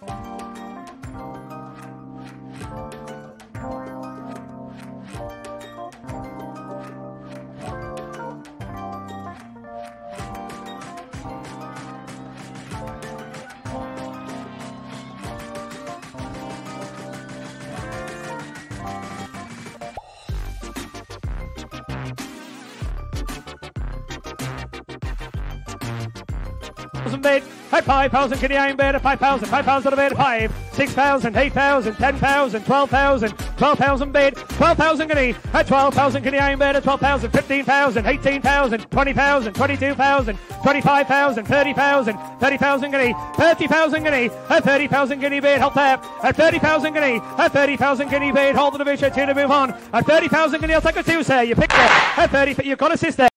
Bye. Thousand bid, at five thousand can you aim at five thousand, five thousand a bid, five, six thousand, eight thousand, ten thousand, twelve thousand, twelve thousand bid, twelve thousand can he, at twelve thousand can you aim at twelve thousand, fifteen thousand, eighteen thousand, twenty thousand, twenty-two thousand, twenty-five thousand, thirty thousand, thirty thousand guinea, thirty thousand guinea, at thirty thousand guinea bid, hold there, at uh, thirty thousand guinea, at thirty thousand guinea bid, hold the division to move on, at thirty thousand guinea, I'll take a two, sir, you picked it, at thirty, you've got a sister.